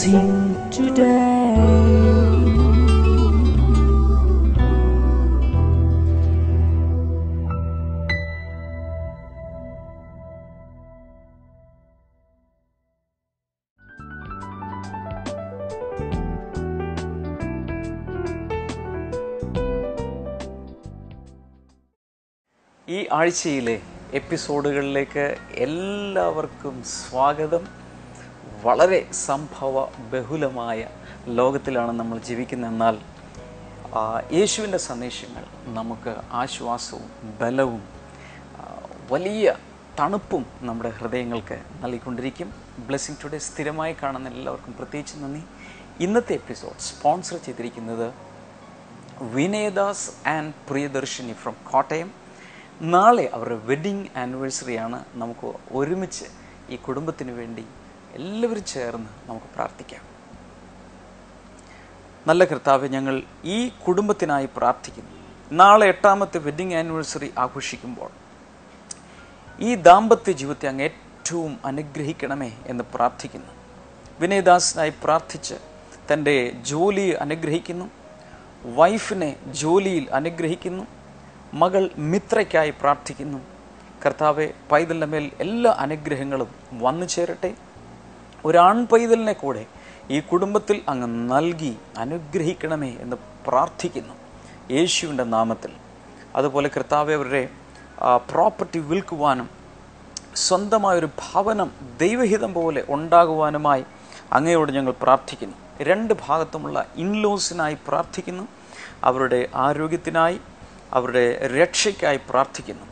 sing today. ഈ ആഴ്ചയിലെ എപ്പിസോഡുകളിലേക്ക് എല്ലാവർക്കും സ്വാഗതം വളരെ സംഭവ ബഹുലമായ ലോകത്തിലാണ് നമ്മൾ ജീവിക്കുന്നതെന്നാൽ യേശുവിൻ്റെ സന്ദേശങ്ങൾ നമുക്ക് ആശ്വാസവും ബലവും വലിയ തണുപ്പും നമ്മുടെ ഹൃദയങ്ങൾക്ക് നൽകിക്കൊണ്ടിരിക്കും ബ്ലെസ്സിങ് ടുഡേ സ്ഥിരമായി കാണുന്ന എല്ലാവർക്കും പ്രത്യേകിച്ച് നന്ദി ഇന്നത്തെ എപ്പിസോഡ് സ്പോൺസർ ചെയ്തിരിക്കുന്നത് വിനയദാസ് ആൻഡ് പ്രിയദർശിനി ഫ്രം കോട്ടയം നാളെ അവരുടെ വെഡിങ് ആനിവേഴ്സറിയാണ് നമുക്ക് ഒരുമിച്ച് ഈ കുടുംബത്തിന് വേണ്ടി എല്ലാവരും ചേർന്ന് നമുക്ക് പ്രാർത്ഥിക്കാം നല്ല കർത്താവ് ഞങ്ങൾ ഈ കുടുംബത്തിനായി പ്രാർത്ഥിക്കുന്നു നാളെ എട്ടാമത്തെ വെഡിങ് ആനിവേഴ്സറി ആഘോഷിക്കുമ്പോൾ ഈ ദാമ്പത്യ ജീവിതത്തെ അങ്ങ് ഏറ്റവും അനുഗ്രഹിക്കണമേ എന്ന് പ്രാർത്ഥിക്കുന്നു വിനയദാസിനായി പ്രാർത്ഥിച്ച് തൻ്റെ ജോലി അനുഗ്രഹിക്കുന്നു വൈഫിനെ ജോലിയിൽ അനുഗ്രഹിക്കുന്നു മകൾ മിത്രയ്ക്കായി പ്രാർത്ഥിക്കുന്നു കർത്താവെ പൈതലിൻ്റെ മേൽ എല്ലാ അനുഗ്രഹങ്ങളും വന്നു ചേരട്ടെ ഒരാൺ പൈതലിനെ കൂടെ ഈ കുടുംബത്തിൽ അങ്ങ് നൽകി അനുഗ്രഹിക്കണമേ എന്ന് പ്രാർത്ഥിക്കുന്നു യേശുവിൻ്റെ നാമത്തിൽ അതുപോലെ കർത്താവ് അവരുടെ പ്രോപ്പർട്ടി വിൽക്കുവാനും സ്വന്തമായൊരു ഭവനം ദൈവഹിതം പോലെ ഉണ്ടാകുവാനുമായി അങ്ങയോട് ഞങ്ങൾ പ്രാർത്ഥിക്കുന്നു രണ്ട് ഭാഗത്തുമുള്ള ഇൻലോസിനായി പ്രാർത്ഥിക്കുന്നു അവരുടെ ആരോഗ്യത്തിനായി അവരുടെ രക്ഷയ്ക്കായി പ്രാർത്ഥിക്കുന്നു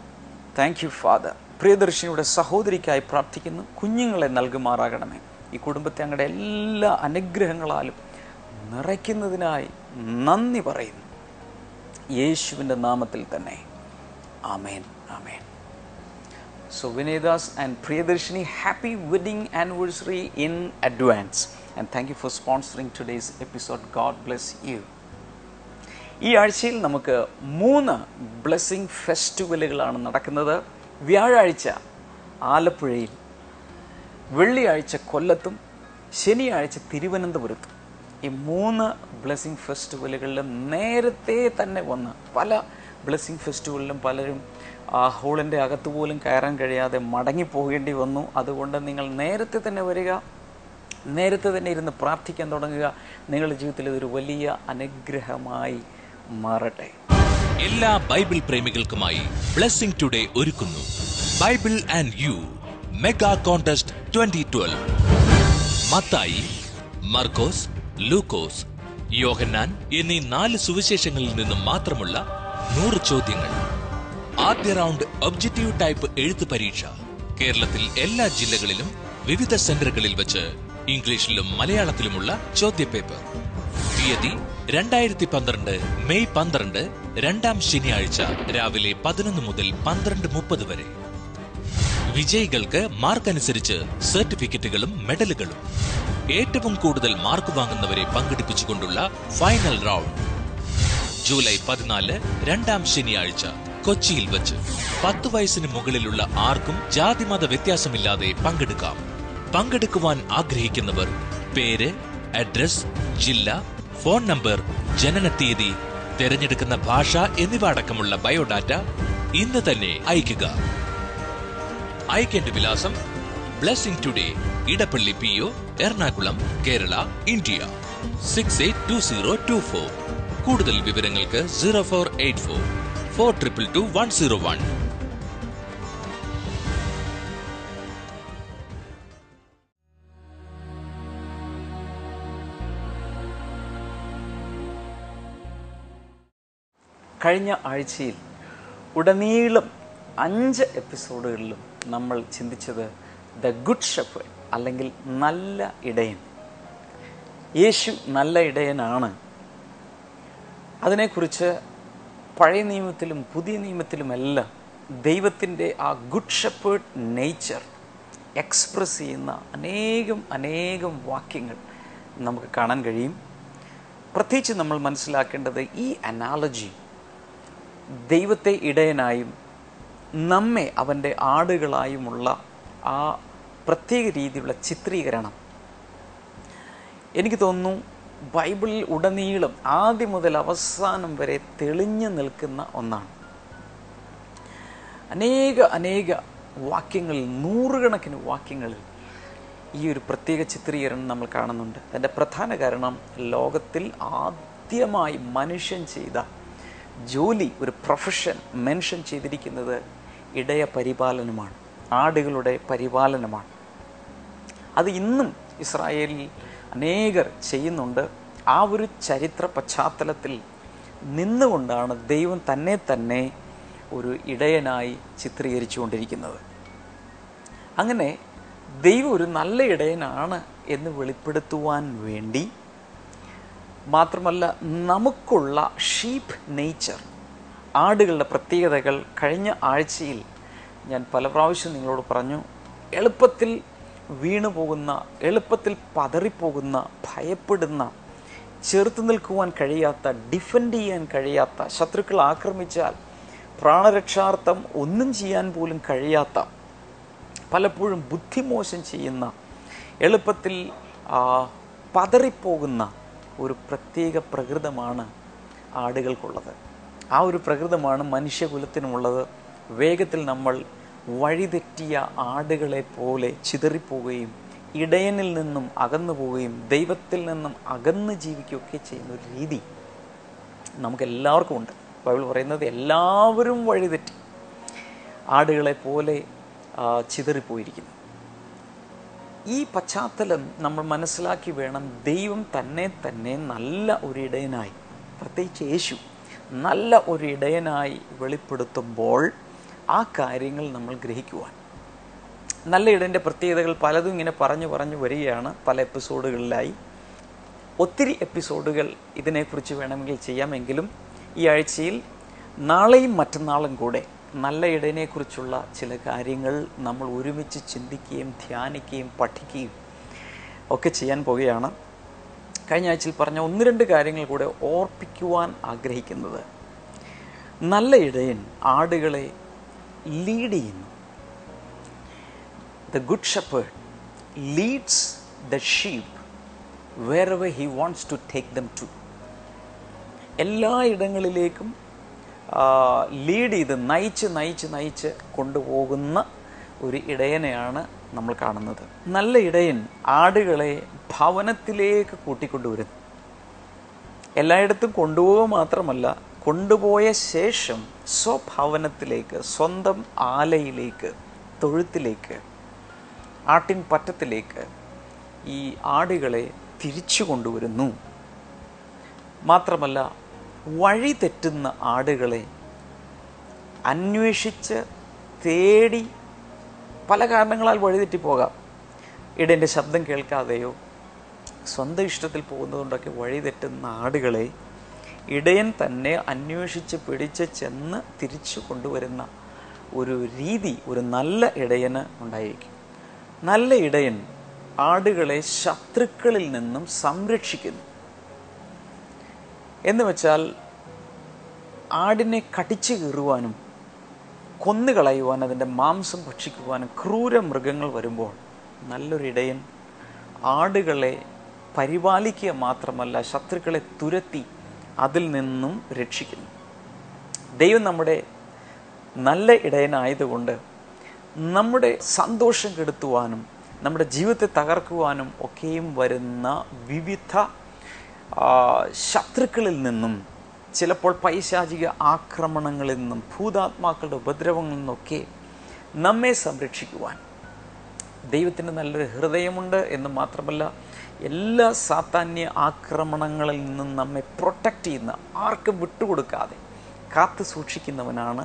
താങ്ക് യു ഫാദർ പ്രിയദർശിനിയുടെ സഹോദരിക്കായി പ്രാർത്ഥിക്കുന്നു കുഞ്ഞുങ്ങളെ നൽകുമാറാകണമേ ഈ കുടുംബത്തെ അങ്ങയുടെ എല്ലാ അനുഗ്രഹങ്ങളാലും നിറയ്ക്കുന്നതിനായി നന്ദി പറയുന്നു യേശുവിൻ്റെ നാമത്തിൽ തന്നെ ആമേൻ ആമേൻ so Vinedas and Priyadarshini happy wedding anniversary in advance and thank you for sponsoring today's episode God bless you ഈ ആഴ്ചയിൽ നമുക്ക് മൂന്ന് ബ്ലെസ്സിങ് ഫെസ്റ്റിവലുകളാണ് നടക്കുന്നത് വ്യാഴാഴ്ച ആലപ്പുഴയിൽ വെള്ളിയാഴ്ച കൊല്ലത്തും ശനിയാഴ്ച തിരുവനന്തപുരത്തും ഈ മൂന്ന് ബ്ലെസ്സിങ് ഫെസ്റ്റിവലുകളിലും നേരത്തെ തന്നെ വന്ന് പല ബ്ലെസ്സിങ് ഫെസ്റ്റിവലിലും പലരും ആ ഹോളിൻ്റെ അകത്ത് പോലും കയറാൻ കഴിയാതെ മടങ്ങിപ്പോകേണ്ടി വന്നു അതുകൊണ്ട് നിങ്ങൾ നേരത്തെ തന്നെ വരിക നേരത്തെ തന്നെ ഇരുന്ന് പ്രാർത്ഥിക്കാൻ തുടങ്ങുക നിങ്ങളുടെ ജീവിതത്തിൽ ഇതൊരു വലിയ അനുഗ്രഹമായി മാറട്ടെ എല്ലാ ബൈബിൾ പ്രേമികൾക്കുമായി ബ്ലെസ്സിംഗ് ടുഡേ ഒരുക്കുന്നു Bible and you mega contest twenty twelve Mathai Markose Lukose Yohannan എന്നീ നാല് സുവിശേഷങ്ങളിൽ നിന്നും മാത്രമുള്ള നൂറ് ചോദ്യങ്ങൾ ആദ്യ റൗണ്ട് ഒബ്ജക്റ്റീവ് ടൈപ്പ് എഴുത്ത് പരീക്ഷ കേരളത്തിൽ എല്ലാ ജില്ലകളിലും വിവിധ സെന്ററുകളിൽ വെച്ച് ഇംഗ്ലീഷിലും മലയാളത്തിലുമുള്ള ചോദ്യപേപ്പർ തീയതി രണ്ടായിരത്തി പന്ത്രണ്ട് മെയ് പന്ത്രണ്ട് രണ്ടാം ശനിയാഴ്ച രാവിലെ പതിനൊന്ന് മുതൽ പന്ത്രണ്ട് മുപ്പത് വരെ വിജയികൾക്ക് മാർക്ക് അനുസരിച്ച് സർട്ടിഫിക്കറ്റുകളും മെഡലുകളും ഏറ്റവും കൂടുതൽ മാർക്ക് വാങ്ങുന്നവരെ പങ്കെടുപ്പിച്ചുകൊണ്ടുള്ള ഫൈനൽ റൗണ്ട് ജൂലൈ പതിനാല് രണ്ടാം ശനിയാഴ്ച കൊച്ചിയിൽ വച്ച് പത്ത് വയസ്സിന് മുകളിലുള്ള ആർക്കും ജാതിമത വ്യത്യാസമില്ലാതെ പങ്കെടുക്കാം പങ്കെടുക്കുവാൻ ആഗ്രഹിക്കുന്നവർ പേര് അഡ്രസ് ജില്ല ഫോൺ നമ്പർ ജനന തീയതി തിരഞ്ഞെടുക്കുന്ന ഭാഷ എന്നിവ അടക്കമുള്ള ബയോഡാറ്റ ഇന്ന് തന്നെ അയക്കുക അയക്കേണ്ട വിലാസം blessing today Edappally P O Ernakulam Kerala India six eight two zero two four കൂടുതൽ വിവരങ്ങൾക്ക് zero four eight four four triple two one zero one കഴിഞ്ഞ ആഴ്ചയിൽ ഉടനീളം അഞ്ച് എപ്പിസോഡുകളിലും നമ്മൾ ചിന്തിച്ചത് ദ ഗുഡ് ഷെഫ് അല്ലെങ്കിൽ നല്ല ഇടയൻ യേശു നല്ല ഇടയനാണ് അതിനെക്കുറിച്ച് പഴയ നിയമത്തിലും പുതിയ നിയമത്തിലുമെല്ലാം ദൈവത്തിൻ്റെ ആ ഗുഡ് ഷെപ്പേർഡ് നേച്ചർ എക്സ്പ്രസ് ചെയ്യുന്ന അനേകം അനേകം വാക്യങ്ങൾ നമുക്ക് കാണാൻ കഴിയും പ്രത്യേകിച്ച് നമ്മൾ മനസ്സിലാക്കേണ്ടത് ഈ അനാലജി ദൈവത്തെ ഇടയനായും നമ്മെ അവൻ്റെ ആടുകളായുമുള്ള ആ പ്രത്യേക രീതിയിലുള്ള ചിത്രീകരണം എനിക്ക് തോന്നുന്നു ബൈബിളിൽ ഉടനീളം ആദ്യം മുതൽ അവസാനം വരെ തെളിഞ്ഞു നിൽക്കുന്ന ഒന്നാണ് അനേക അനേക വാക്യങ്ങളിൽ നൂറുകണക്കിന് വാക്യങ്ങളിൽ ഈ ഒരു പ്രത്യേക ചിത്രീകരണം നമ്മൾ കാണുന്നുണ്ട് അതിൻ്റെ പ്രധാന കാരണം ലോകത്തിൽ ആദ്യമായി മനുഷ്യൻ ചെയ്ത ജോലി ഒരു പ്രൊഫഷൻ മെൻഷൻ ചെയ്തിരിക്കുന്നത് ഇടയ പരിപാലനമാണ് ആടുകളുടെ പരിപാലനമാണ് അത് ഇന്നും ഇസ്രായേലിൽ അനേകർ ചെയ്യുന്നുണ്ട് ആ ഒരു ചരിത്ര പശ്ചാത്തലത്തിൽ നിന്നുകൊണ്ടാണ് ദൈവം തന്നെ തന്നെ ഒരു ഇടയനായി ചിത്രീകരിച്ചുകൊണ്ടിരിക്കുന്നത് അങ്ങനെ ദൈവം ഒരു നല്ല ഇടയനാണ് എന്ന് വെളിപ്പെടുത്തുവാൻ വേണ്ടി മാത്രമല്ല നമുക്കുള്ള ഷീപ്പ് നേച്ചർ ആടുകളുടെ പ്രത്യേകതകൾ കഴിഞ്ഞ ആഴ്ചയിൽ ഞാൻ പല പ്രാവശ്യം നിങ്ങളോട് പറഞ്ഞു എളുപ്പത്തിൽ വീണു പോകുന്ന എളുപ്പത്തിൽ പതറിപ്പോകുന്ന ഭയപ്പെടുന്ന ചെറുത്തു നിൽക്കുവാൻ കഴിയാത്ത ഡിഫെൻഡ് ചെയ്യാൻ കഴിയാത്ത ശത്രുക്കൾ ആക്രമിച്ചാൽ പ്രാണരക്ഷാർത്ഥം ഒന്നും ചെയ്യാൻ പോലും കഴിയാത്ത പലപ്പോഴും ബുദ്ധിമോശം ചെയ്യുന്ന എളുപ്പത്തിൽ പതറിപ്പോകുന്ന ഒരു പ്രത്യേക പ്രകൃതമാണ് ആടുകൾക്കുള്ളത് ആ ഒരു പ്രകൃതമാണ് മനുഷ്യകുലത്തിനുമുള്ളത് വേഗത്തിൽ നമ്മൾ വഴിതെറ്റിയ ആടുകളെ പോലെ ചിതറിപ്പോവുകയും ഇടയനിൽ നിന്നും അകന്നു പോവുകയും ദൈവത്തിൽ നിന്നും അകന്ന് ജീവിക്കുകയൊക്കെ ചെയ്യുന്ന ഒരു രീതി നമുക്കെല്ലാവർക്കും ഉണ്ട് ബൈബിൾ പറയുന്നത് എല്ലാവരും വഴിതെറ്റി ആടുകളെ പോലെ ചിതറിപ്പോയിരിക്കുന്നു ഈ പശ്ചാത്തലം നമ്മൾ മനസ്സിലാക്കി വേണം ദൈവം തന്നെ തന്നെ നല്ല ഒരു ഇടയനായി പ്രത്യേകിച്ച് യേശു നല്ല ഒരു ഇടയനായി വെളിപ്പെടുത്തുമ്പോൾ ആ കാര്യങ്ങൾ നമ്മൾ ഗ്രഹിക്കുവാൻ നല്ല ഇടൻ്റെ പ്രത്യേകതകൾ പലതും ഇങ്ങനെ പറഞ്ഞു പറഞ്ഞു വരികയാണ് പല എപ്പിസോഡുകളിലായി ഒത്തിരി എപ്പിസോഡുകൾ ഇതിനെക്കുറിച്ച് വേണമെങ്കിൽ ചെയ്യാമെങ്കിലും ഈ ആഴ്ചയിൽ നാളെയും മറ്റന്നാളും കൂടെ നല്ല ഇടനെക്കുറിച്ചുള്ള ചില കാര്യങ്ങൾ നമ്മൾ ഒരുമിച്ച് ചിന്തിക്കുകയും ധ്യാനിക്കുകയും പഠിക്കുകയും ഒക്കെ ചെയ്യാൻ പോവുകയാണ് കഴിഞ്ഞ ആഴ്ചയിൽ പറഞ്ഞ ഒന്ന് രണ്ട് കാര്യങ്ങൾ കൂടെ ഓർപ്പിക്കുവാൻ ആഗ്രഹിക്കുന്നത് നല്ല ഇടയൻ ആടുകളെ ലീഡ് ചെയ്യുന്നു the good shepherd leads the sheep wherever he wants to take them to എല്ലാ ഇടങ്ങളിലേക്കും ലീഡ് ചെയ്ത് നയിച്ച് നയിച്ച് നയിച്ച് കൊണ്ടുപോകുന്ന ഒരു ഇടയനെയാണ് നമ്മൾ കാണുന്നത് നല്ല ഇടയൻ ആടുകളെ ഭവനത്തിലേക്ക് കൂട്ടിക്കൊണ്ടുവരുന്നു എല്ലായിടത്തും കൊണ്ടുപോവുക മാത്രമല്ല കൊണ്ടുപോയ ശേഷം സ്വഭവനത്തിലേക്ക് സ്വന്തം ആലയിലേക്ക് തൊഴുത്തിലേക്ക് ആട്ടിൻ പറ്റത്തിലേക്ക് ഈ ആടുകളെ തിരിച്ചു കൊണ്ടുവരുന്നു മാത്രമല്ല വഴി തെറ്റുന്ന ആടുകളെ അന്വേഷിച്ച് തേടി പല കാരണങ്ങളാൽ പോകാം ഇടേൻ്റെ ശബ്ദം കേൾക്കാതെയോ സ്വന്തം ഇഷ്ടത്തിൽ പോകുന്നതുകൊണ്ടൊക്കെ വഴിതെറ്റുന്ന ആടുകളെ ഇടയൻ തന്നെ അന്വേഷിച്ച് പിടിച്ച് ചെന്ന് തിരിച്ചു കൊണ്ടുവരുന്ന ഒരു രീതി ഒരു നല്ല ഇടയന് ഉണ്ടായിരിക്കും നല്ല ഇടയൻ ആടുകളെ ശത്രുക്കളിൽ നിന്നും സംരക്ഷിക്കുന്നു എന്ന് വെച്ചാൽ ആടിനെ കടിച്ചു കീറുവാനും കൊന്നുകളയുവാൻ അതിൻ്റെ മാംസം ഭക്ഷിക്കുവാനും ക്രൂര മൃഗങ്ങൾ വരുമ്പോൾ നല്ലൊരിടയൻ ആടുകളെ പരിപാലിക്കുക മാത്രമല്ല ശത്രുക്കളെ തുരത്തി അതിൽ നിന്നും രക്ഷിക്കുന്നു ദൈവം നമ്മുടെ നല്ല ഇടയനായതുകൊണ്ട് നമ്മുടെ സന്തോഷം കെടുത്തുവാനും നമ്മുടെ ജീവിതത്തെ തകർക്കുവാനും ഒക്കെയും വരുന്ന വിവിധ ശത്രുക്കളിൽ നിന്നും ചിലപ്പോൾ പൈശാചിക ആക്രമണങ്ങളിൽ നിന്നും ഭൂതാത്മാക്കളുടെ ഉപദ്രവങ്ങളിൽ നിന്നൊക്കെ നമ്മെ സംരക്ഷിക്കുവാൻ ദൈവത്തിന് നല്ലൊരു ഹൃദയമുണ്ട് എന്ന് മാത്രമല്ല എല്ലാ സാത്താന്യ ആക്രമണങ്ങളിൽ നിന്നും നമ്മെ പ്രൊട്ടക്റ്റ് ചെയ്യുന്ന ആർക്കും വിട്ടുകൊടുക്കാതെ കാത്തു സൂക്ഷിക്കുന്നവനാണ്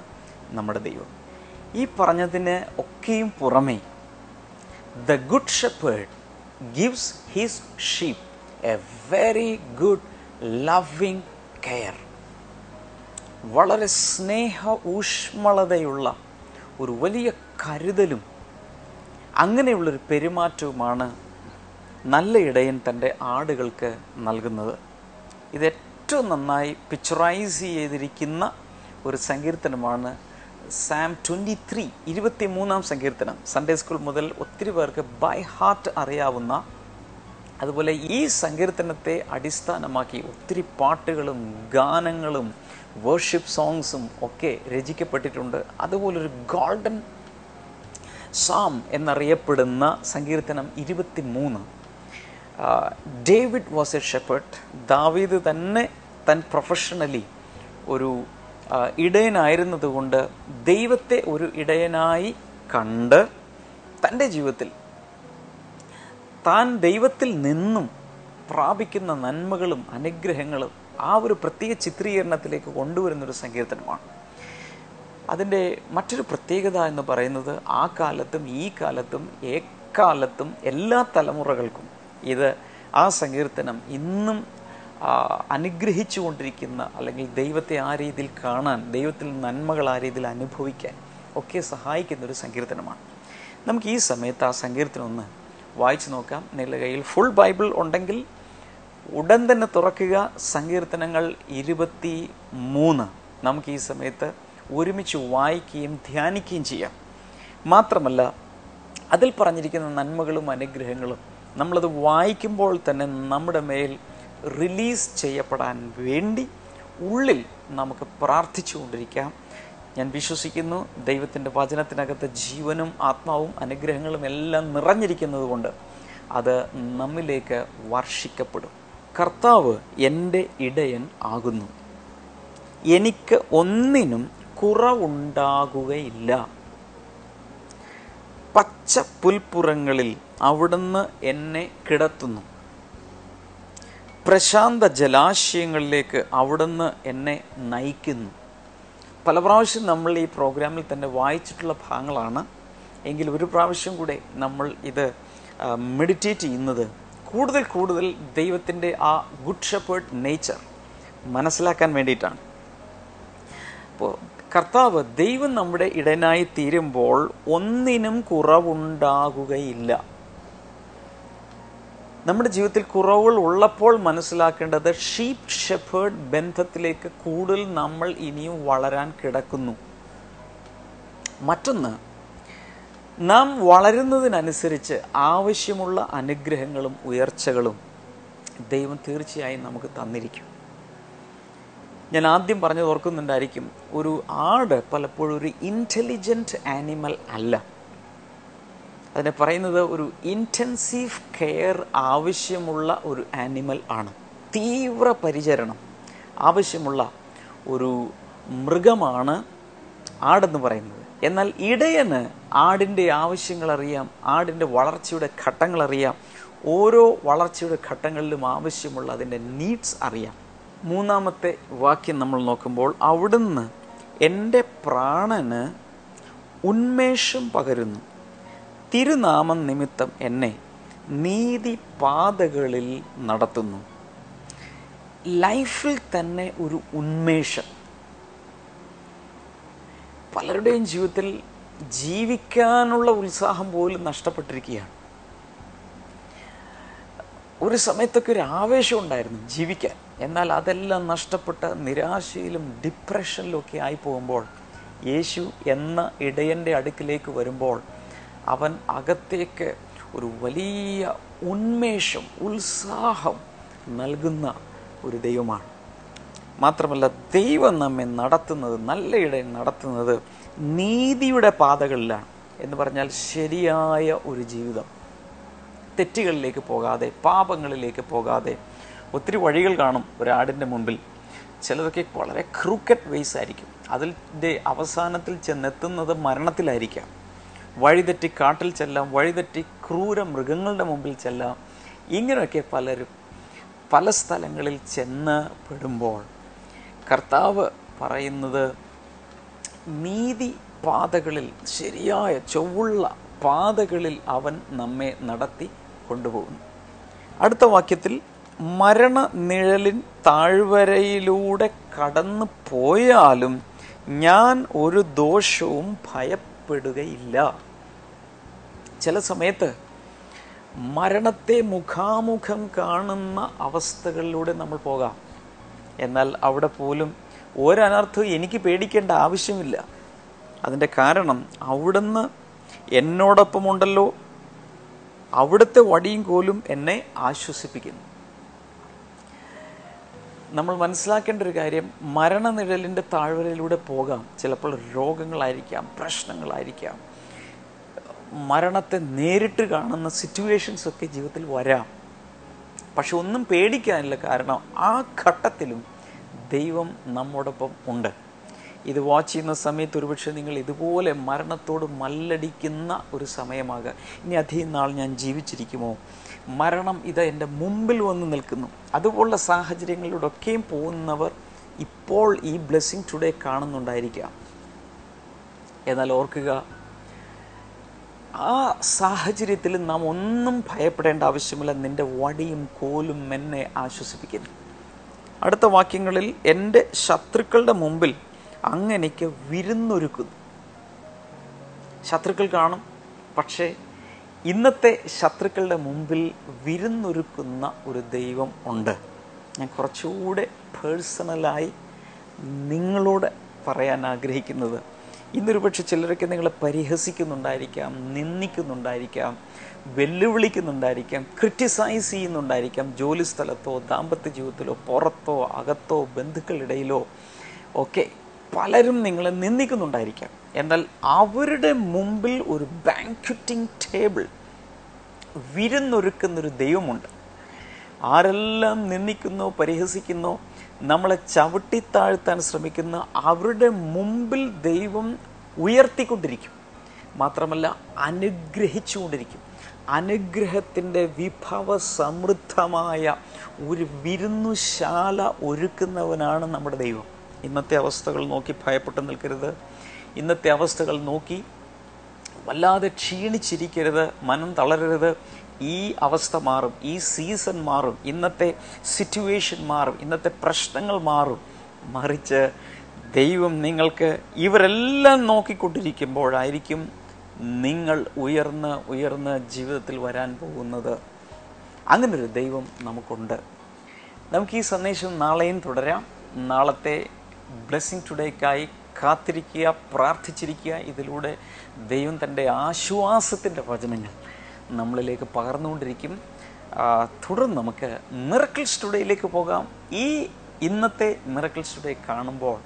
നമ്മുടെ ദൈവം ഈ പറഞ്ഞതിന് ഒക്കെയും പുറമേ the good shepherd gives his sheep a very good loving care വളരെ സ്നേഹ ഊഷ്മളതയുള്ള ഒരു വലിയ കരുതലും അങ്ങനെയുള്ളൊരു പെരുമാറ്റവുമാണ് നല്ല ഇടയൻ തൻ്റെ ആടുകൾക്ക് നൽകുന്നത് ഇത് ഏറ്റവും നന്നായി പിക്ചറൈസ് ചെയ്തിരിക്കുന്ന ഒരു സങ്കീർത്തനമാണ് സാം ട്വൻറ്റി ത്രീ ഇരുപത്തി മൂന്നാം സങ്കീർത്തനം സൺഡേ സ്കൂൾ മുതൽ ഒത്തിരി പേർക്ക് ബൈ ഹാർട്ട് അറിയാവുന്ന അതുപോലെ ഈ സങ്കീർത്തനത്തെ അടിസ്ഥാനമാക്കി ഒത്തിരി പാട്ടുകളും ഗാനങ്ങളും വേർഷിപ്പ് സോങ്സും ഒക്കെ രചിക്കപ്പെട്ടിട്ടുണ്ട് അതുപോലൊരു ഗോൾഡൻ സാം എന്നറിയപ്പെടുന്ന സങ്കീർത്തനം ഇരുപത്തി മൂന്ന് ഡേവിഡ് വാസ് എ ഷെപ്പേർട്ട് ദാവീദ് തന്നെ തൻ പ്രൊഫഷണലി ഒരു ഇടയനായിരുന്നതുകൊണ്ട് ദൈവത്തെ ഒരു ഇടയനായി കണ്ട് തൻ്റെ ജീവിതത്തിൽ താൻ ദൈവത്തിൽ നിന്നും പ്രാപിക്കുന്ന നന്മകളും അനുഗ്രഹങ്ങളും ആ ഒരു പ്രത്യേക ചിത്രീകരണത്തിലേക്ക് കൊണ്ടുവരുന്നൊരു സങ്കീർത്തനമാണ് അതിൻ്റെ മറ്റൊരു പ്രത്യേകത എന്ന് പറയുന്നത് ആ കാലത്തും ഈ കാലത്തും എക്കാലത്തും എല്ലാ തലമുറകൾക്കും ഇത് ആ സങ്കീർത്തനം ഇന്നും അനുഗ്രഹിച്ചു കൊണ്ടിരിക്കുന്ന അല്ലെങ്കിൽ ദൈവത്തെ ആ രീതിയിൽ കാണാൻ ദൈവത്തിൽ നന്മകൾ ആ രീതിയിൽ അനുഭവിക്കാൻ ഒക്കെ സഹായിക്കുന്ന ഒരു സങ്കീർത്തനമാണ് നമുക്ക് ഈ സമയത്ത് ആ സങ്കീർത്തനം ഒന്ന് വായിച്ചു നോക്കാം നിങ്ങളുടെ കയ്യിൽ ഫുൾ ബൈബിൾ ഉണ്ടെങ്കിൽ ഉടൻ തന്നെ തുറക്കുക സങ്കീർത്തനങ്ങൾ ഇരുപത്തി മൂന്ന് നമുക്ക് ഈ സമയത്ത് ഒരുമിച്ച് വായിക്കുകയും ധ്യാനിക്കുകയും ചെയ്യാം മാത്രമല്ല അതിൽ പറഞ്ഞിരിക്കുന്ന നന്മകളും അനുഗ്രഹങ്ങളും നമ്മളത് വായിക്കുമ്പോൾ തന്നെ നമ്മുടെ മേൽ റിലീസ് ചെയ്യപ്പെടാൻ വേണ്ടി ഉള്ളിൽ നമുക്ക് പ്രാർത്ഥിച്ചുകൊണ്ടിരിക്കാം ഞാൻ വിശ്വസിക്കുന്നു ദൈവത്തിൻ്റെ വചനത്തിനകത്ത് ജീവനും ആത്മാവും അനുഗ്രഹങ്ങളും എല്ലാം നിറഞ്ഞിരിക്കുന്നത് കൊണ്ട് അത് നമ്മിലേക്ക് വർഷിക്കപ്പെടും കർത്താവ് എൻ്റെ ഇടയൻ ആകുന്നു എനിക്ക് ഒന്നിനും കുറവുണ്ടാകുകയില്ല പച്ച പുൽപ്പുറങ്ങളിൽ അവിടുന്ന് എന്നെ കിടത്തുന്നു പ്രശാന്ത ജലാശയങ്ങളിലേക്ക് അവിടുന്ന് എന്നെ നയിക്കുന്നു പല പ്രാവശ്യം നമ്മൾ ഈ പ്രോഗ്രാമിൽ തന്നെ വായിച്ചിട്ടുള്ള ഭാഗങ്ങളാണ് എങ്കിൽ ഒരു പ്രാവശ്യം കൂടെ നമ്മൾ ഇത് മെഡിറ്റേറ്റ് ചെയ്യുന്നത് കൂടുതൽ കൂടുതൽ ദൈവത്തിൻ്റെ ആ ഗുഡ് ഷെപ്പേർഡ് നേച്ചർ മനസ്സിലാക്കാൻ വേണ്ടിയിട്ടാണ് അപ്പോൾ കർത്താവ് ദൈവം നമ്മുടെ ഇടനായി തീരുമ്പോൾ ഒന്നിനും കുറവുണ്ടാകുകയില്ല നമ്മുടെ ജീവിതത്തിൽ കുറവുകൾ ഉള്ളപ്പോൾ മനസ്സിലാക്കേണ്ടത് ഷീപ്പ് ഷെഫേർഡ് ബന്ധത്തിലേക്ക് കൂടുതൽ നമ്മൾ ഇനിയും വളരാൻ കിടക്കുന്നു മറ്റൊന്ന് നാം വളരുന്നതിനനുസരിച്ച് ആവശ്യമുള്ള അനുഗ്രഹങ്ങളും ഉയർച്ചകളും ദൈവം തീർച്ചയായും നമുക്ക് തന്നിരിക്കും ഞാൻ ആദ്യം പറഞ്ഞു ഓർക്കുന്നുണ്ടായിരിക്കും ഒരു ആട് പലപ്പോഴും ഒരു ഇൻ്റലിജൻറ്റ് ആനിമൽ അല്ല അതിനെ പറയുന്നത് ഒരു ഇൻറ്റൻസീവ് കെയർ ആവശ്യമുള്ള ഒരു ആനിമൽ ആണ് തീവ്ര പരിചരണം ആവശ്യമുള്ള ഒരു മൃഗമാണ് ആടെന്ന് പറയുന്നത് എന്നാൽ ഇടയന് ആടിൻ്റെ ആവശ്യങ്ങൾ അറിയാം ആടിൻ്റെ വളർച്ചയുടെ ഘട്ടങ്ങൾ അറിയാം ഓരോ വളർച്ചയുടെ ഘട്ടങ്ങളിലും ആവശ്യമുള്ള അതിൻ്റെ നീഡ്സ് അറിയാം മൂന്നാമത്തെ വാക്യം നമ്മൾ നോക്കുമ്പോൾ അവിടുന്ന് എൻ്റെ പ്രാണന് ഉന്മേഷം പകരുന്നു തിരുനാമം നിമിത്തം എന്നെ പാതകളിൽ നടത്തുന്നു ലൈഫിൽ തന്നെ ഒരു ഉന്മേഷം പലരുടെയും ജീവിതത്തിൽ ജീവിക്കാനുള്ള ഉത്സാഹം പോലും നഷ്ടപ്പെട്ടിരിക്കുകയാണ് ഒരു സമയത്തൊക്കെ ഒരു ആവേശം ഉണ്ടായിരുന്നു ജീവിക്കാൻ എന്നാൽ അതെല്ലാം നഷ്ടപ്പെട്ട് നിരാശയിലും ഡിപ്രഷനിലും ഒക്കെ ആയി പോകുമ്പോൾ യേശു എന്ന ഇടയൻ്റെ അടുക്കിലേക്ക് വരുമ്പോൾ അവൻ അകത്തേക്ക് ഒരു വലിയ ഉന്മേഷം ഉത്സാഹം നൽകുന്ന ഒരു ദൈവമാണ് മാത്രമല്ല ദൈവം നമ്മെ നടത്തുന്നത് ഇടയിൽ നടത്തുന്നത് നീതിയുടെ പാതകളിലാണ് എന്ന് പറഞ്ഞാൽ ശരിയായ ഒരു ജീവിതം തെറ്റുകളിലേക്ക് പോകാതെ പാപങ്ങളിലേക്ക് പോകാതെ ഒത്തിരി വഴികൾ കാണും ഒരാടിൻ്റെ മുമ്പിൽ ചിലതൊക്കെ വളരെ ക്രൂക്കറ്റ് വേസ് ആയിരിക്കും അതിൻ്റെ അവസാനത്തിൽ ചെന്നെത്തുന്നത് മരണത്തിലായിരിക്കാം വഴിതെറ്റി കാട്ടിൽ ചെല്ലാം വഴിതെറ്റി ക്രൂര മൃഗങ്ങളുടെ മുമ്പിൽ ചെല്ലാം ഇങ്ങനെയൊക്കെ പലരും പല സ്ഥലങ്ങളിൽ ചെന്ന് പെടുമ്പോൾ കർത്താവ് പറയുന്നത് നീതി പാതകളിൽ ശരിയായ ചൊവ്വുള്ള പാതകളിൽ അവൻ നമ്മെ നടത്തി കൊണ്ടുപോകുന്നു അടുത്ത വാക്യത്തിൽ മരണ നിഴലിൻ താഴ്വരയിലൂടെ കടന്നു പോയാലും ഞാൻ ഒരു ദോഷവും ഭയപ്പെടുകയില്ല ചില സമയത്ത് മരണത്തെ മുഖാമുഖം കാണുന്ന അവസ്ഥകളിലൂടെ നമ്മൾ പോകാം എന്നാൽ അവിടെ പോലും ഒരനർത്ഥം എനിക്ക് പേടിക്കേണ്ട ആവശ്യമില്ല അതിൻ്റെ കാരണം അവിടുന്ന് ഉണ്ടല്ലോ അവിടുത്തെ വടിയും കോലും എന്നെ ആശ്വസിപ്പിക്കുന്നു നമ്മൾ മനസ്സിലാക്കേണ്ട ഒരു കാര്യം മരണനിഴലിൻ്റെ താഴ്വരയിലൂടെ പോകാം ചിലപ്പോൾ രോഗങ്ങളായിരിക്കാം പ്രശ്നങ്ങളായിരിക്കാം മരണത്തെ നേരിട്ട് കാണുന്ന സിറ്റുവേഷൻസൊക്കെ ജീവിതത്തിൽ വരാം പക്ഷെ ഒന്നും പേടിക്കാനില്ല കാരണം ആ ഘട്ടത്തിലും ദൈവം നമ്മോടൊപ്പം ഉണ്ട് ഇത് വാച്ച് ചെയ്യുന്ന സമയത്ത് ഒരുപക്ഷെ നിങ്ങൾ ഇതുപോലെ മരണത്തോട് മല്ലടിക്കുന്ന ഒരു സമയമാകുക ഇനി അധികം നാൾ ഞാൻ ജീവിച്ചിരിക്കുമോ മരണം ഇത് എൻ്റെ മുമ്പിൽ വന്ന് നിൽക്കുന്നു അതുപോലുള്ള സാഹചര്യങ്ങളിലൂടെയൊക്കെയും പോകുന്നവർ ഇപ്പോൾ ഈ ബ്ലെസ്സിങ് ടുഡേ കാണുന്നുണ്ടായിരിക്കാം എന്നാൽ ഓർക്കുക ആ സാഹചര്യത്തിൽ നാം ഒന്നും ഭയപ്പെടേണ്ട ആവശ്യമില്ല നിൻ്റെ വടിയും കോലും എന്നെ ആശ്വസിപ്പിക്കുന്നു അടുത്ത വാക്യങ്ങളിൽ എൻ്റെ ശത്രുക്കളുടെ മുമ്പിൽ അങ്ങനെക്ക് വിരുന്നൊരുക്കുന്നു ശത്രുക്കൾ കാണും പക്ഷേ ഇന്നത്തെ ശത്രുക്കളുടെ മുമ്പിൽ വിരുന്നൊരുക്കുന്ന ഒരു ദൈവം ഉണ്ട് ഞാൻ കുറച്ചുകൂടെ പേഴ്സണലായി നിങ്ങളോട് പറയാൻ ആഗ്രഹിക്കുന്നത് ഇന്നൊരു പക്ഷെ ചിലരൊക്കെ നിങ്ങളെ പരിഹസിക്കുന്നുണ്ടായിരിക്കാം നിന്ദിക്കുന്നുണ്ടായിരിക്കാം വെല്ലുവിളിക്കുന്നുണ്ടായിരിക്കാം ക്രിറ്റിസൈസ് ചെയ്യുന്നുണ്ടായിരിക്കാം ജോലി സ്ഥലത്തോ ദാമ്പത്യ ജീവിതത്തിലോ പുറത്തോ അകത്തോ ബന്ധുക്കളിടയിലോ ഒക്കെ പലരും നിങ്ങളെ നിന്ദിക്കുന്നുണ്ടായിരിക്കാം എന്നാൽ അവരുടെ മുമ്പിൽ ഒരു ബാങ്ക്വറ്റിംഗ് ടേബിൾ വിരുന്നൊരുക്കുന്നൊരു ദൈവമുണ്ട് ആരെല്ലാം നിന്ദിക്കുന്നോ പരിഹസിക്കുന്നോ നമ്മളെ ചവിട്ടി താഴ്ത്താൻ ശ്രമിക്കുന്ന അവരുടെ മുമ്പിൽ ദൈവം ഉയർത്തിക്കൊണ്ടിരിക്കും മാത്രമല്ല അനുഗ്രഹിച്ചുകൊണ്ടിരിക്കും അനുഗ്രഹത്തിൻ്റെ വിഭവ സമൃദ്ധമായ ഒരു വിരുന്നുശാല ഒരുക്കുന്നവനാണ് നമ്മുടെ ദൈവം ഇന്നത്തെ അവസ്ഥകൾ നോക്കി ഭയപ്പെട്ട് നിൽക്കരുത് ഇന്നത്തെ അവസ്ഥകൾ നോക്കി വല്ലാതെ ക്ഷീണിച്ചിരിക്കരുത് മനം തളരരുത് ഈ അവസ്ഥ മാറും ഈ സീസൺ മാറും ഇന്നത്തെ സിറ്റുവേഷൻ മാറും ഇന്നത്തെ പ്രശ്നങ്ങൾ മാറും മറിച്ച് ദൈവം നിങ്ങൾക്ക് ഇവരെല്ലാം നോക്കിക്കൊണ്ടിരിക്കുമ്പോഴായിരിക്കും നിങ്ങൾ ഉയർന്ന് ഉയർന്ന് ജീവിതത്തിൽ വരാൻ പോകുന്നത് അങ്ങനൊരു ദൈവം നമുക്കുണ്ട് നമുക്ക് ഈ സന്ദേശം നാളെയും തുടരാം നാളത്തെ ബ്ലെസ്സിങ് ടുഡേക്കായി കാത്തിരിക്കുക പ്രാർത്ഥിച്ചിരിക്കുക ഇതിലൂടെ ദൈവം തൻ്റെ ആശ്വാസത്തിൻ്റെ വചനങ്ങൾ നമ്മളിലേക്ക് പകർന്നുകൊണ്ടിരിക്കും തുടർന്ന് നമുക്ക് മിറക്കിൾ ടുഡേയിലേക്ക് പോകാം ഈ ഇന്നത്തെ മിറക്കിൾ ടുഡേ കാണുമ്പോൾ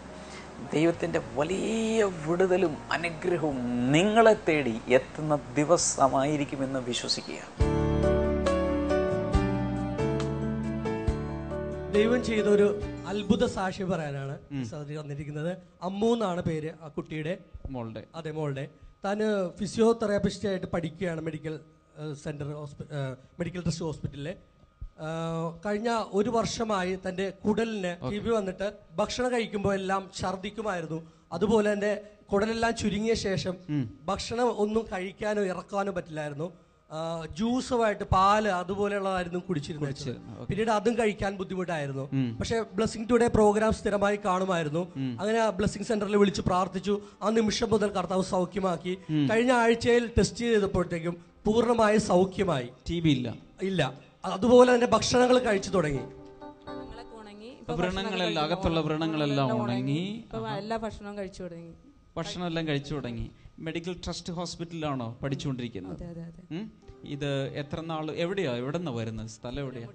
ദൈവത്തിൻ്റെ വലിയ വിടുതലും അനുഗ്രഹവും നിങ്ങളെ തേടി എത്തുന്ന ദിവസമായിരിക്കുമെന്ന് വിശ്വസിക്കുക ദൈവം ചെയ്ത ഒരു അത്ഭുത സാക്ഷി പറയാനാണ് സഹോദരി വന്നിരിക്കുന്നത് അമ്മു എന്നാണ് പേര് ആ കുട്ടിയുടെ മോളുടെ അതെ മോളുടെ താൻ ഫിസിയോതെറാപ്പിസ്റ്റ് ആയിട്ട് പഠിക്കുകയാണ് മെഡിക്കൽ സെൻറ്റർ മെഡിക്കൽ ട്രസ്റ്റ് ഹോസ്പിറ്റലിലെ കഴിഞ്ഞ ഒരു വർഷമായി തന്റെ കുടലിന് കിവി വന്നിട്ട് ഭക്ഷണം കഴിക്കുമ്പോൾ എല്ലാം ഛർദിക്കുമായിരുന്നു അതുപോലെ തന്നെ കുടലെല്ലാം ചുരുങ്ങിയ ശേഷം ഭക്ഷണം ഒന്നും കഴിക്കാനോ ഇറക്കാനോ പറ്റില്ലായിരുന്നു ജ്യൂസുമായിട്ട് പാല് അതുപോലെയുള്ളതായിരുന്നു കുടിച്ചിരുന്നു പിന്നീട് അതും കഴിക്കാൻ ബുദ്ധിമുട്ടായിരുന്നു പക്ഷെ ബ്ലെസ്സിംഗ് ടുഡേ പ്രോഗ്രാം സ്ഥിരമായി കാണുമായിരുന്നു അങ്ങനെ ബ്ലസ്സിംഗ് സെന്ററിൽ വിളിച്ച് പ്രാർത്ഥിച്ചു ആ നിമിഷം മുതൽ കർത്താവ് സൗഖ്യമാക്കി കഴിഞ്ഞ ആഴ്ചയിൽ ടെസ്റ്റ് ചെയ്തപ്പോഴത്തേക്കും പൂർണ്ണമായി സൗഖ്യമായി ടി ബി ഇല്ല ഇല്ല അതുപോലെ തന്നെ ഭക്ഷണങ്ങൾ കഴിച്ചു തുടങ്ങി വ്രണങ്ങളെല്ലാം അകത്തുള്ള വ്രണങ്ങളെല്ലാം ഉണങ്ങി എല്ലാ ഭക്ഷണവും കഴിച്ചു തുടങ്ങി ഭക്ഷണമെല്ലാം കഴിച്ചു തുടങ്ങി മെഡിക്കൽ ട്രസ്റ്റ് ഹോസ്പിറ്റലിലാണോ പഠിച്ചുകൊണ്ടിരിക്കുന്നത് ഇത് എത്ര നാൾ എവിടെയാ എവിടെ വരുന്നത് സ്ഥലം എവിടെയാ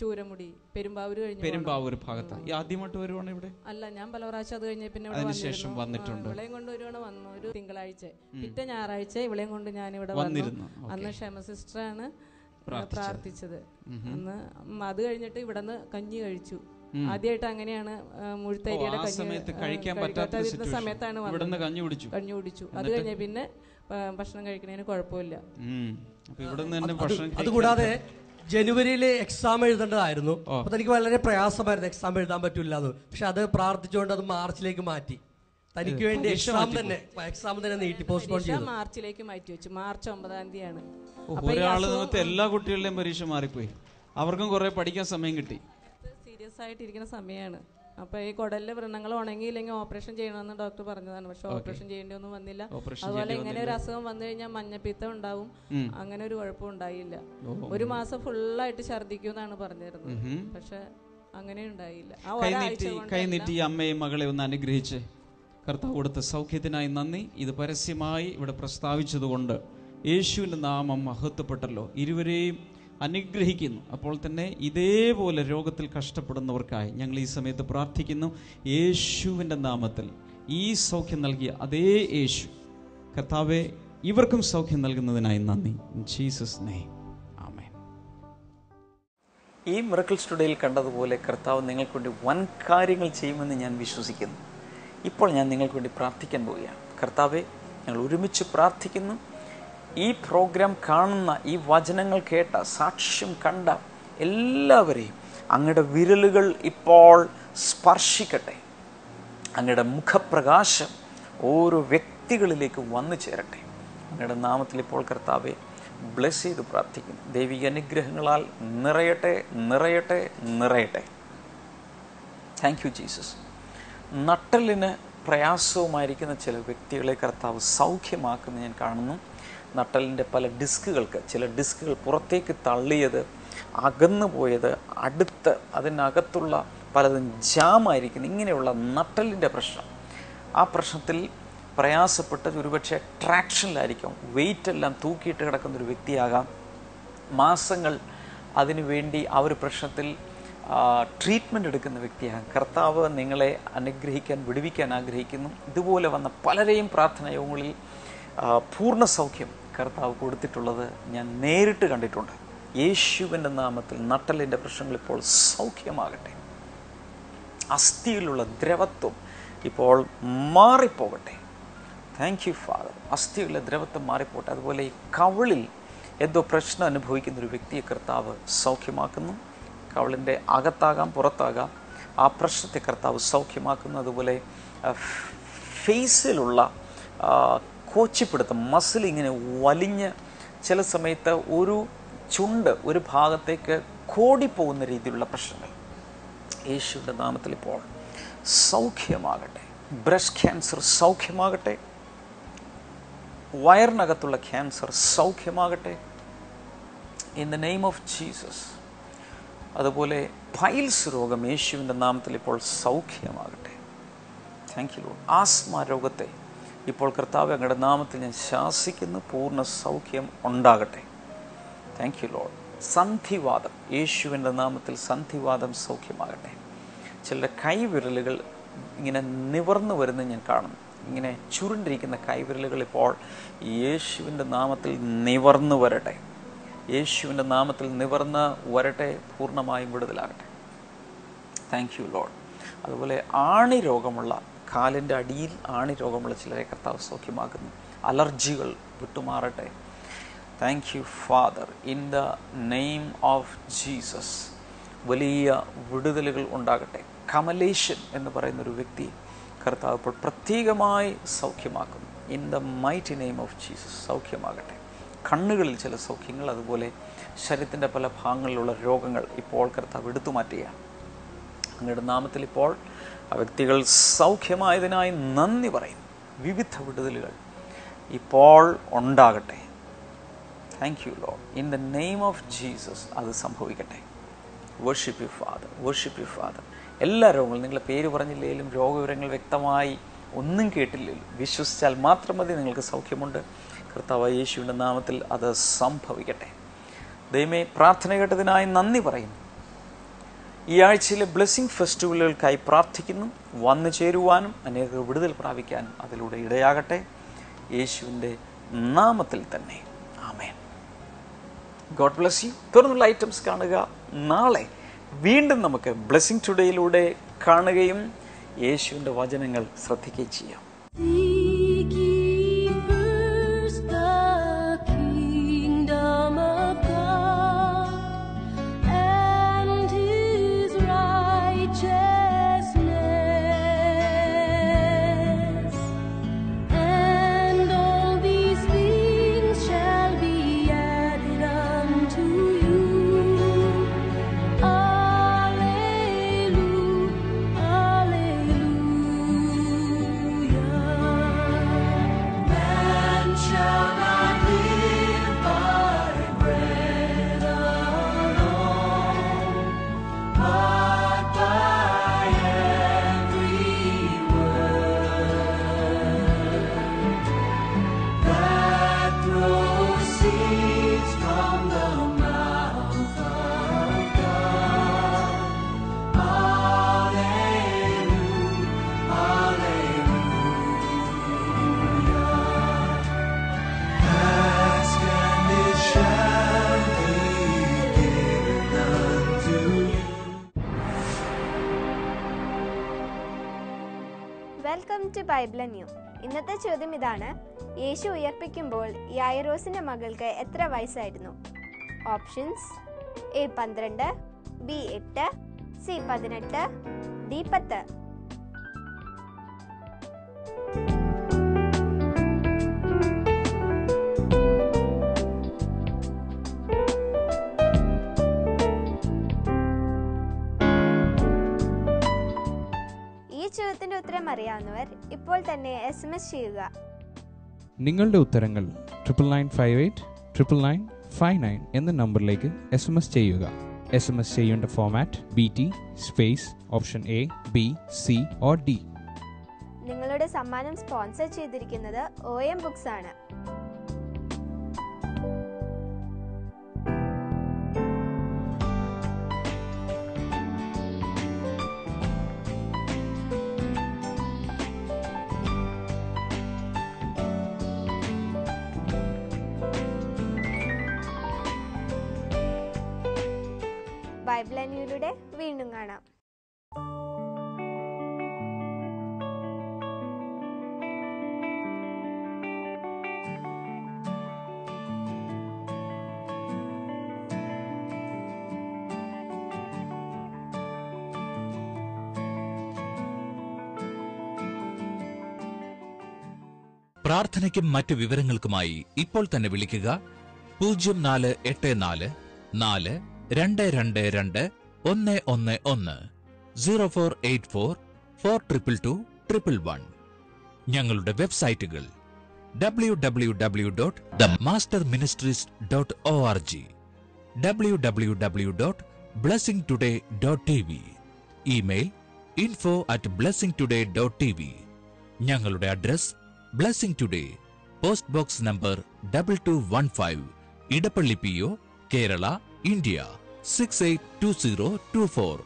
ചൂരമുടി പെരുമ്പാവൂർ കഴിഞ്ഞു പെരുമ്പാവൂർ ഭാഗത്താ ഈ ആദ്യമായിട്ട് വരുവാണ് ഇവിടെ അല്ല ഞാൻ പല പ്രാവശ്യം അത് കഴിഞ്ഞ പിന്നെ അതിനുശേഷം വന്നിട്ടുണ്ട് ഇവിളെയും കൊണ്ട് ഒരുവണ വന്നു ഒരു തിങ്കളാഴ്ച പിറ്റേ ഞായറാഴ്ച ഇവിടെയും കൊണ്ട് ഞാൻ ഇവിടെ വന്നിരുന്നു അന്ന് ക്ഷമ സിസ്റ്ററാണ് പ്രാർത്ഥിച്ചത് അന്ന് അത് കഴിഞ്ഞിട്ട് ഇവിടെ നിന്ന് കഞ്ഞി കഴിച്ചു ആദ്യമായിട്ട് അങ്ങനെയാണ് മുഴുത്തരിയുടെ കഴിക്കാൻ പറ്റാത്ത സമയത്താണ് കഞ്ഞു കുടിച്ചു കഞ്ഞു കുടിച്ചു അത് കഴിഞ്ഞ പിന്നെ ഭക്ഷണം കഴിക്കുന്നതിന് കുഴപ്പമില്ല അതുകൂടാതെ ജനുവരിയിൽ എക്സാം എഴുതേണ്ടതായിരുന്നു അപ്പൊ തനിക്ക് വളരെ പ്രയാസമായിരുന്നു എക്സാം എഴുതാൻ പറ്റില്ല പക്ഷെ അത് പ്രാർത്ഥിച്ചുകൊണ്ട് അത് മാർച്ചിലേക്ക് മാറ്റി തനിക്ക് വേണ്ടി എക്സാം തന്നെ എക്സാം തന്നെ നീട്ടി പോസ്റ്റ്പോൺ ചെയ്തു മാർച്ചിലേക്ക് മാറ്റി വെച്ചു മാർച്ച് ഒമ്പതാം തീയതിയാണ് ഒരാൾ എല്ലാ കുട്ടികളുടെയും പരീക്ഷ മാറിപ്പോയി അവർക്കും കുറെ പഠിക്കാൻ സമയം കിട്ടി ആയിട്ടിരിക്കുന്ന സമയമാണ് അപ്പൊ ഈ കുടലിലെ വൃണങ്ങൾ ഉണങ്ങിയില്ലെങ്കിൽ ഓപ്പറേഷൻ ചെയ്യണമെന്ന് ഡോക്ടർ പറഞ്ഞതാണ് പക്ഷെ ഓപ്പറേഷൻ ചെയ്യേണ്ടി ഒന്നും വന്നില്ല അതുപോലെ ഇങ്ങനെ ഒരു അസുഖം വന്നു കഴിഞ്ഞാൽ മഞ്ഞപ്പിത്തം ഉണ്ടാവും അങ്ങനെ ഒരു കുഴപ്പം ഉണ്ടായില്ല ഒരു മാസം ഫുള്ളായിട്ട് ഛർദിക്കും എന്നാണ് പറഞ്ഞിരുന്നത് പക്ഷെ അങ്ങനെ ഉണ്ടായില്ല കൈനീട്ടി അമ്മയും മകളെ ഒന്ന് അനുഗ്രഹിച്ച് കർത്താവ് കൊടുത്ത സൗഖ്യത്തിനായി നന്ദി ഇത് പരസ്യമായി ഇവിടെ പ്രസ്താവിച്ചതുകൊണ്ട് യേശുവിൻ്റെ നാമം മഹത്വപ്പെട്ടല്ലോ ഇരുവരെയും അനുഗ്രഹിക്കുന്നു അപ്പോൾ തന്നെ ഇതേപോലെ രോഗത്തിൽ കഷ്ടപ്പെടുന്നവർക്കായി ഞങ്ങൾ ഈ സമയത്ത് പ്രാർത്ഥിക്കുന്നു യേശുവിൻ്റെ നാമത്തിൽ ഈ സൗഖ്യം നൽകിയ അതേ യേശു കർത്താവെ ഇവർക്കും സൗഖ്യം നൽകുന്നതിനായി നന്ദി ജീസസ് ആമേ ഈ മിറക്കിൾ സ്റ്റുഡിയോയിൽ കണ്ടതുപോലെ കർത്താവ് നിങ്ങൾക്ക് വേണ്ടി വൻ കാര്യങ്ങൾ ചെയ്യുമെന്ന് ഞാൻ വിശ്വസിക്കുന്നു ഇപ്പോൾ ഞാൻ നിങ്ങൾക്ക് വേണ്ടി പ്രാർത്ഥിക്കാൻ പോവുകയാണ് കർത്താവെ ഞങ്ങൾ ഒരുമിച്ച് പ്രാർത്ഥിക്കുന്നു ഈ പ്രോഗ്രാം കാണുന്ന ഈ വചനങ്ങൾ കേട്ട സാക്ഷ്യം കണ്ട എല്ലാവരെയും അങ്ങയുടെ വിരലുകൾ ഇപ്പോൾ സ്പർശിക്കട്ടെ അങ്ങയുടെ മുഖപ്രകാശം ഓരോ വ്യക്തികളിലേക്ക് വന്നു ചേരട്ടെ അങ്ങയുടെ നാമത്തിൽ ഇപ്പോൾ കർത്താവെ ബ്ലെസ് ചെയ്ത് പ്രാർത്ഥിക്കുന്നു ദൈവിക അനുഗ്രഹങ്ങളാൽ നിറയട്ടെ നിറയട്ടെ നിറയട്ടെ താങ്ക് യു ജീസസ് നട്ടലിന് പ്രയാസവുമായിരിക്കുന്ന ചില വ്യക്തികളെ കർത്താവ് സൗഖ്യമാക്കുന്ന ഞാൻ കാണുന്നു നട്ടലിൻ്റെ പല ഡിസ്കുകൾക്ക് ചില ഡിസ്കുകൾ പുറത്തേക്ക് തള്ളിയത് അകന്നു പോയത് അടുത്ത് അതിനകത്തുള്ള പലതും ജാമായിരിക്കുന്നു ഇങ്ങനെയുള്ള നട്ടലിൻ്റെ പ്രശ്നം ആ പ്രശ്നത്തിൽ പ്രയാസപ്പെട്ട് ഒരുപക്ഷെ ട്രാക്ഷനിലായിരിക്കും വെയിറ്റ് എല്ലാം തൂക്കിയിട്ട് കിടക്കുന്ന ഒരു വ്യക്തിയാകാം മാസങ്ങൾ അതിനുവേണ്ടി ആ ഒരു പ്രശ്നത്തിൽ ട്രീറ്റ്മെൻ്റ് എടുക്കുന്ന വ്യക്തിയാണ് കർത്താവ് നിങ്ങളെ അനുഗ്രഹിക്കാൻ വിടുവിക്കാൻ ആഗ്രഹിക്കുന്നു ഇതുപോലെ വന്ന പലരെയും പ്രാർത്ഥനയോഗങ്ങളിൽ പൂർണ്ണ സൗഖ്യം കർത്താവ് കൊടുത്തിട്ടുള്ളത് ഞാൻ നേരിട്ട് കണ്ടിട്ടുണ്ട് യേശുവിൻ്റെ നാമത്തിൽ നട്ടലിൻ്റെ പ്രശ്നങ്ങൾ ഇപ്പോൾ സൗഖ്യമാകട്ടെ അസ്ഥിയിലുള്ള ദ്രവത്വം ഇപ്പോൾ മാറിപ്പോകട്ടെ താങ്ക് യു ഫാദർ അസ്ഥിയുള്ള ദ്രവത്വം മാറിപ്പോട്ടെ അതുപോലെ ഈ കവളിൽ എന്തോ പ്രശ്നം അനുഭവിക്കുന്ന ഒരു വ്യക്തിയെ കർത്താവ് സൗഖ്യമാക്കുന്നു കവളിൻ്റെ അകത്താകാം പുറത്താകാം ആ പ്രശ്നത്തെ കർത്താവ് സൗഖ്യമാക്കുന്നു അതുപോലെ ഫേസിലുള്ള കോച്ചിപ്പിടുത്തം മസിൽ ഇങ്ങനെ വലിഞ്ഞ് ചില സമയത്ത് ഒരു ചുണ്ട് ഒരു ഭാഗത്തേക്ക് കോടിപ്പോകുന്ന രീതിയിലുള്ള പ്രശ്നങ്ങൾ യേശുവിൻ്റെ നാമത്തിൽ ഇപ്പോൾ സൗഖ്യമാകട്ടെ ബ്രസ്റ്റ് ക്യാൻസർ സൗഖ്യമാകട്ടെ വയറിനകത്തുള്ള ക്യാൻസർ സൗഖ്യമാകട്ടെ in the name of Jesus അതുപോലെ ഫൈൽസ് രോഗം യേശുവിൻ്റെ നാമത്തിൽ ഇപ്പോൾ സൗഖ്യമാകട്ടെ താങ്ക് യു ആസ്മ രോഗത്തെ ഇപ്പോൾ കർത്താവ് അങ്ങയുടെ നാമത്തിൽ ഞാൻ ശാസിക്കുന്നു പൂർണ്ണ സൗഖ്യം ഉണ്ടാകട്ടെ താങ്ക് യു ലോഡ് സന്ധിവാദം യേശുവിൻ്റെ നാമത്തിൽ സന്ധിവാദം സൗഖ്യമാകട്ടെ ചിലരുടെ കൈവിരലുകൾ ഇങ്ങനെ നിവർന്നു വരുന്നത് ഞാൻ കാണുന്നു ഇങ്ങനെ ചുരുണ്ടിരിക്കുന്ന കൈവിരലുകൾ ഇപ്പോൾ യേശുവിൻ്റെ നാമത്തിൽ നിവർന്നു വരട്ടെ യേശുവിൻ്റെ നാമത്തിൽ നിവർന്ന് വരട്ടെ പൂർണ്ണമായും വിടുതലാകട്ടെ താങ്ക് യു ലോഡ് അതുപോലെ ആണി രോഗമുള്ള കാലിൻ്റെ അടിയിൽ ആണ് രോഗമുള്ള ചിലരെ കർത്താവ് സൗഖ്യമാക്കുന്നു അലർജികൾ വിട്ടുമാറട്ടെ thank you father in the name of Jesus വലിയ വിടുതലുകൾ ഉണ്ടാകട്ടെ കമലേഷൻ എന്ന് പറയുന്ന ഒരു വ്യക്തി കർത്താവ് ഇപ്പോൾ പ്രത്യേകമായി സൗഖ്യമാക്കുന്നു in the mighty name of Jesus സൗഖ്യമാകട്ടെ കണ്ണുകളിൽ ചില സൗഖ്യങ്ങൾ അതുപോലെ ശരീരത്തിൻ്റെ പല ഭാഗങ്ങളിലുള്ള രോഗങ്ങൾ ഇപ്പോൾ കർത്താവ് എടുത്തു മാറ്റുകയാണ് അങ്ങയുടെ നാമത്തിൽ ഇപ്പോൾ ആ വ്യക്തികൾ സൗഖ്യമായതിനായി നന്ദി പറയുന്നു വിവിധ വിടുതലുകൾ ഇപ്പോൾ ഉണ്ടാകട്ടെ thank you Lord in the name of Jesus അത് സംഭവിക്കട്ടെ worship you father worship you father എല്ലാ രോഗങ്ങളും നിങ്ങളുടെ പേര് പറഞ്ഞില്ലെങ്കിലും രോഗവിവരങ്ങൾ വ്യക്തമായി ഒന്നും കേട്ടില്ലല്ലോ വിശ്വസിച്ചാൽ മാത്രം മതി നിങ്ങൾക്ക് സൗഖ്യമുണ്ട് കർത്താവ് യേശുവിൻ്റെ നാമത്തിൽ അത് സംഭവിക്കട്ടെ ദൈവമേ പ്രാർത്ഥന കേട്ടതിനായി നന്ദി പറയുന്നു ഈ ആഴ്ചയിലെ ബ്ലെസ്സിംഗ് ഫെസ്റ്റിവലുകൾക്കായി പ്രാർത്ഥിക്കുന്നു വന്നു ചേരുവാനും അനേകർ വിടുതൽ പ്രാപിക്കാനും അതിലൂടെ ഇടയാകട്ടെ യേശുവിൻ്റെ നാമത്തിൽ തന്നെ ആമേൻ ഗോഡ് ബ്ലെസ് യു തുടർന്നുള്ള ഐറ്റംസ് കാണുക നാളെ വീണ്ടും നമുക്ക് ബ്ലെസ്സിങ് ടുഡേയിലൂടെ കാണുകയും യേശുവിൻ്റെ വചനങ്ങൾ ശ്രദ്ധിക്കുകയും ചെയ്യാം ബൈബിൾ ന്യൂ ഇന്നത്തെ ചോദ്യം ഇതാണ് യേശു ഉയർപ്പിക്കുമ്പോൾ യായറോസിന്റെ മകൾക്ക് എത്ര വയസ്സായിരുന്നു ഓപ്ഷൻസ് എ പന്ത്രണ്ട് ബി എട്ട് സി പതിനെട്ട് ഡി പത്ത് അറിയാവുന്നവർ ഇപ്പോൾ തന്നെ എസ് എം എസ് ചെയ്യുക നിങ്ങളുടെ ഉത്തരങ്ങൾ triple nine five eight triple nine five nine എന്ന നമ്പറിലേക്ക് എസ് എം എസ് ചെയ്യുക എസ് എം എസ് ചെയ്യേണ്ട format B T space option A B C or D നിങ്ങളുടെ സമ്മാനം സ്പോൺസർ ചെയ്തിരിക്കുന്നത് ഒ എം ബുക്സ് ആണ് പ്രാർത്ഥനയ്ക്കും മറ്റു വിവരങ്ങൾക്കുമായി ഇപ്പോൾ തന്നെ വിളിക്കുക പൂജ്യം നാല് എട്ട് നാല് നാല് രണ്ട് രണ്ട് രണ്ട് ഒന്ന് ഒന്ന് ഒന്ന് zero four eight four four triple two triple one ഞങ്ങളുടെ വെബ്സൈറ്റുകൾ W W W dot the master ministries dot O R G W W W dot blessing today dot T V email info at blessing today dot T V ഞങ്ങളുടെ address Blessing today. Post box number 2215, Idapalli PO, Kerala, India 682024.